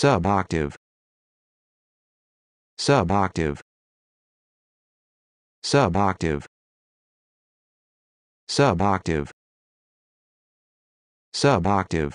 suboctave suboctave suboctave suboctave suboctave